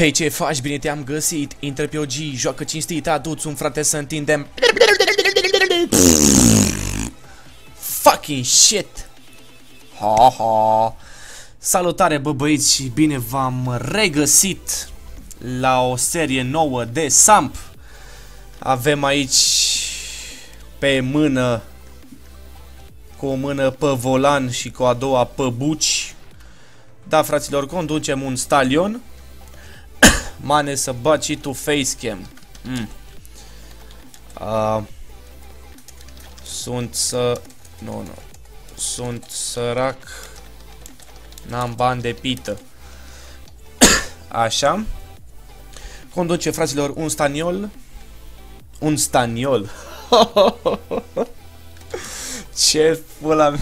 Hei, ce faci? Bine te-am găsit. Intră pe OG, joacă cinstit, adu-ți un frate să întindem. Fucking shit. Ha, ha. Salutare, bă băieți, și bine v-am regăsit la o serie nouă de Samp. Avem aici pe mână, cu o mână pe volan și cu a doua pe buci. Da, fraților, conducem un stalion. Mane să baci tu facecam. Mm. Uh, sunt să... Nu, nu. Sunt sărac. N-am bani de pită. Așa. Conduce, fraților, un staniol. Un staniol. Ce pula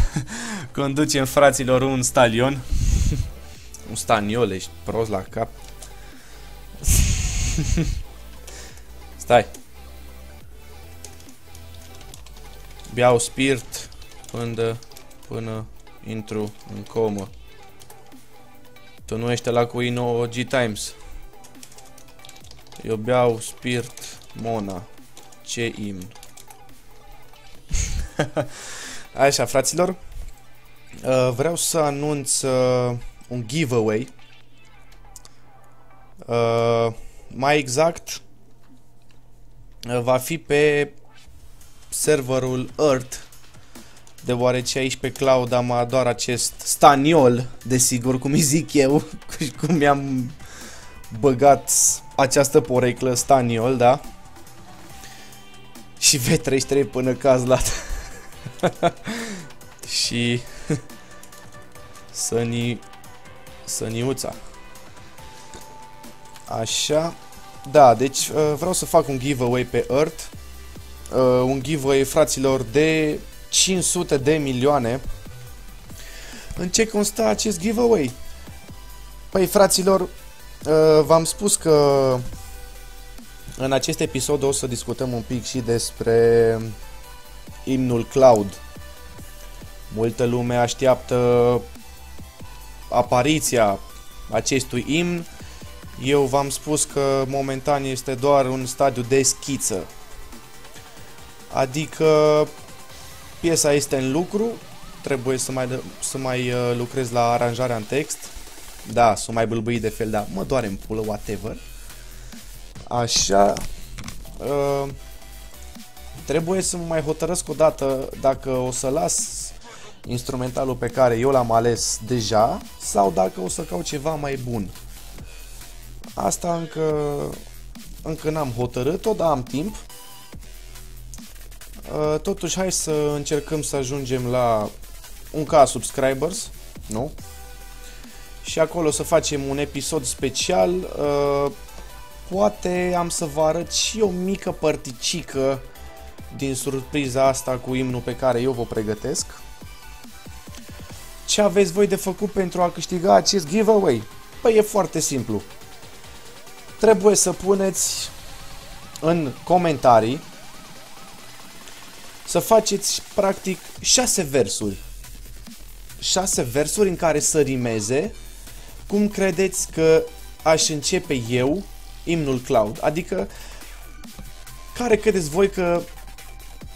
Conducem, fraților, un stalion. un staniol, ești prost la cap. Stai. Beau spirit până, până intru în comă. Tu nu ești la cu Ino G-Times. Eu beau spirit Mona. Ce imn. Așa, fraților. Uh, vreau să anunț uh, un giveaway. Uh, mai exact, uh, va fi pe serverul Earth, deoarece aici pe cloud am doar acest staniol, desigur, cum îi zic eu, cum mi-am băgat această poreclă staniol, da? Și V33 până cazlat. și Săni Săniuța. Așa. Da, deci uh, vreau să fac un giveaway pe Earth. Uh, un giveaway, fraților, de 500 de milioane. În ce constă acest giveaway? Păi, fraților, uh, v-am spus că în acest episod o să discutăm un pic și despre imnul Cloud. Multă lume așteaptă apariția acestui imn eu v-am spus că momentan este doar un stadiu de schiță. Adică piesa este în lucru, trebuie să mai, să mai uh, lucrez la aranjarea în text. Da, sunt mai bâlbâit de fel, dar mă doare în pulă, whatever. Așa. Uh, trebuie să mă mai hotărăsc o dată dacă o să las instrumentalul pe care eu l-am ales deja sau dacă o să caut ceva mai bun. Asta încă, încă n-am hotărât-o, dar am timp. Uh, totuși, hai să încercăm să ajungem la un k subscribers, nu? Și acolo să facem un episod special. Uh, poate am să vă arăt și o mică părticică din surpriza asta cu imnul pe care eu vă pregătesc. Ce aveți voi de făcut pentru a câștiga acest giveaway? Păi e foarte simplu trebuie să puneți în comentarii să faceți practic 6 versuri. 6 versuri în care să rimeze cum credeți că aș începe eu imnul Cloud. Adică care credeți voi că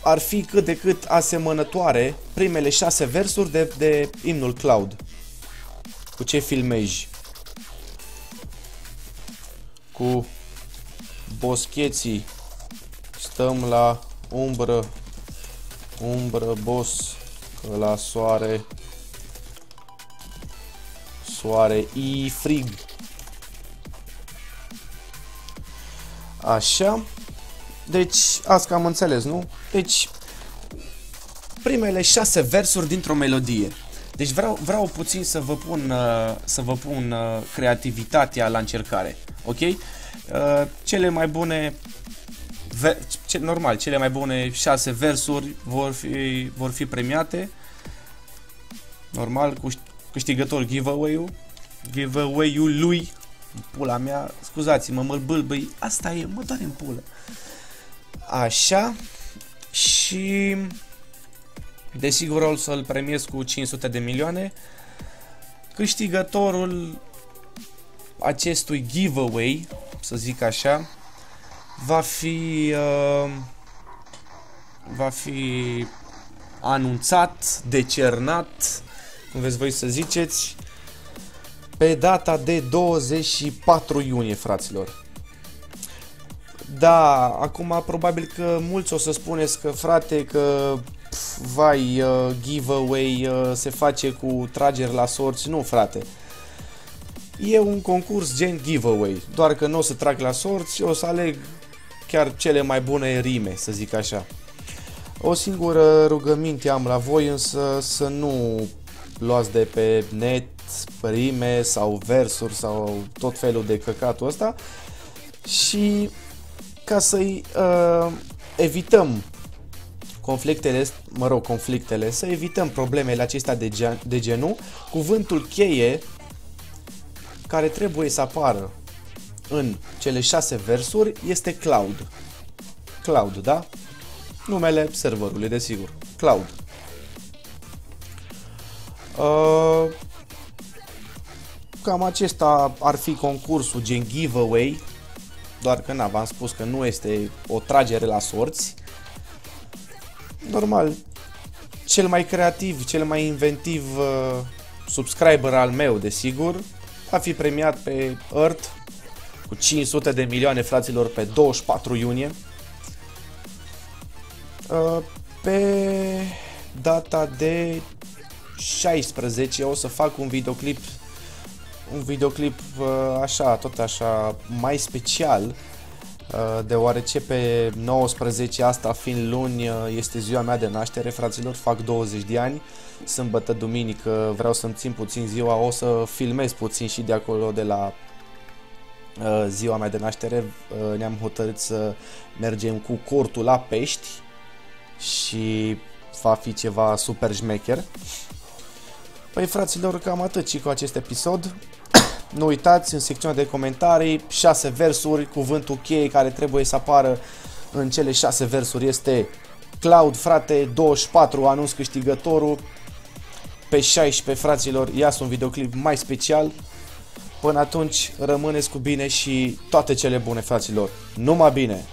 ar fi cât de cât asemănătoare primele 6 versuri de, de imnul Cloud. Cu ce filmezi? Cu boscheții. Stăm la umbră, umbră, bos, că la soare, soare, i frig. Așa. Deci, asta am înțeles, nu? Deci, primele șase versuri dintr-o melodie. Deci vreau, vreau puțin să vă pun, uh, să vă pun uh, creativitatea la încercare. Ok? Uh, cele mai bune ce, normal, cele mai bune șase versuri vor fi, vor fi premiate. Normal, cuș câștigător giveaway-ul. Giveaway-ul lui. Pula mea, scuzați-mă, mă bâlbâi. Asta e, mă doare în pulă. Așa. Și Desigur o să-l premiez cu 500 de milioane. Câștigătorul acestui giveaway, să zic așa, va fi uh, va fi anunțat, decernat, cum veți voi să ziceți, pe data de 24 iunie, fraților. Da, acum probabil că mulți o să spuneți că, frate, că pf, vai, uh, giveaway uh, se face cu trageri la sorți. Nu, frate. E un concurs gen giveaway, doar că nu o să trag la sorți, o să aleg chiar cele mai bune rime, să zic așa. O singură rugăminte am la voi, însă să nu luați de pe net rime sau versuri sau tot felul de căcatul ăsta și ca să-i uh, evităm conflictele, mă rog, conflictele, să evităm problemele acestea de, gen, de genul, cuvântul cheie care trebuie să apară în cele șase versuri este cloud. Cloud, da? Numele serverului, desigur. Cloud. Uh, cam acesta ar fi concursul gen giveaway, doar că n v-am spus că nu este o tragere la sorți. Normal, cel mai creativ, cel mai inventiv uh, subscriber al meu, desigur, va fi premiat pe Earth cu 500 de milioane fraților pe 24 iunie. Uh, pe data de 16 o să fac un videoclip un videoclip uh, așa, tot așa, mai special uh, deoarece pe 19 asta fiind luni este ziua mea de naștere, fraților, fac 20 de ani, sâmbătă, duminică, vreau să-mi țin puțin ziua, o să filmez puțin și de acolo de la ziua mea de naștere, ne-am hotărât să mergem cu cortul la Pești, și va fi ceva super șmecher. Păi fraților, cam atât și cu acest episod. Nu uitați, în secțiunea de comentarii, 6 versuri, cuvântul cheie care trebuie să apară în cele 6 versuri este Cloud, frate, 24, anunț câștigătorul. Pe 16, fraților, ias un videoclip mai special. Până atunci, rămâneți cu bine și toate cele bune, fraților. Numai bine!